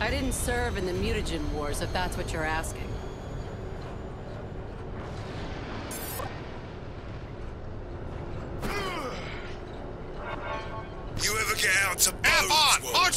I didn't serve in the mutagen wars, if that's what you're asking. You ever get out to F on!